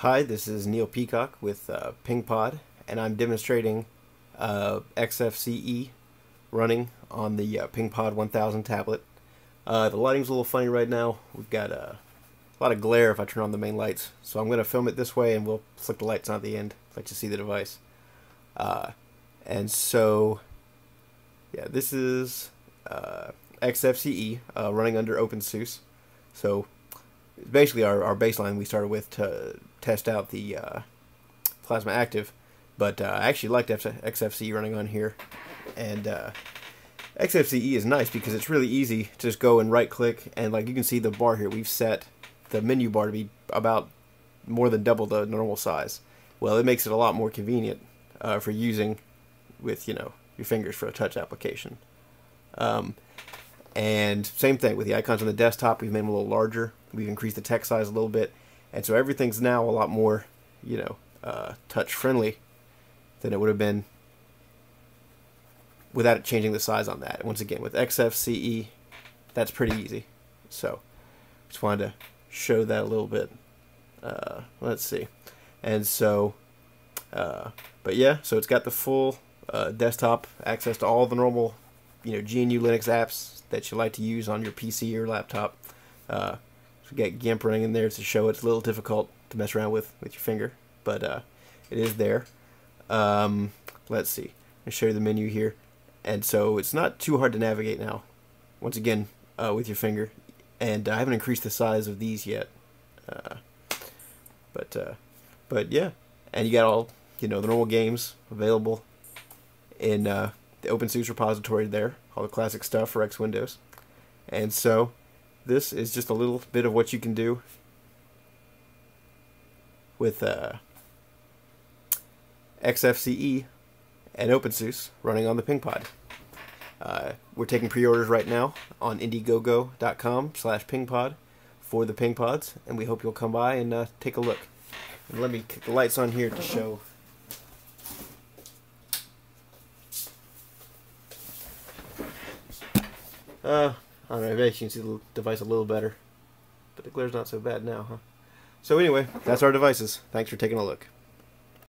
Hi, this is Neil Peacock with uh, PengPod, and I'm demonstrating uh, XFCE running on the uh, PengPod 1000 tablet. Uh, the lighting's a little funny right now. We've got uh, a lot of glare if I turn on the main lights, so I'm going to film it this way and we'll flick the lights on at the end, let you see the device. Uh, and so, yeah, this is uh, XFCE running under OpenSUSE. So basically our, our baseline we started with to test out the uh, Plasma Active, but uh, I actually liked XFCE running on here, and uh, XFCE is nice because it's really easy to just go and right click, and like you can see the bar here, we've set the menu bar to be about more than double the normal size. Well, it makes it a lot more convenient uh, for using with, you know, your fingers for a touch application. Um, and same thing with the icons on the desktop, we've made them a little larger. We've increased the text size a little bit. And so everything's now a lot more, you know, uh, touch friendly than it would have been without it changing the size on that. Once again, with XFCE, that's pretty easy. So just wanted to show that a little bit. Uh, let's see. And so, uh, but yeah, so it's got the full uh, desktop access to all the normal, you know, GNU Linux apps that you like to use on your PC or laptop. We got GIMP running in there to show it's a little difficult to mess around with with your finger, but uh, it is there. Um, let's see. I'll show you the menu here. And so it's not too hard to navigate now. Once again, uh, with your finger. And I haven't increased the size of these yet. Uh, but, uh, but yeah. And you got all, you know, the normal games available in uh, the OpenSUSE repository there. All the classic stuff for X Windows. And so this is just a little bit of what you can do with uh, XFCE and OpenSUSE running on the PengPod. Uh, we're taking pre-orders right now on Indiegogo.com slash PengPod for the PengPods, and we hope you'll come by and uh, take a look. And let me kick the lights on here to show. Uh, I don't know, maybe you can see the device a little better. But the glare's not so bad now, huh? So anyway, that's our devices. Thanks for taking a look.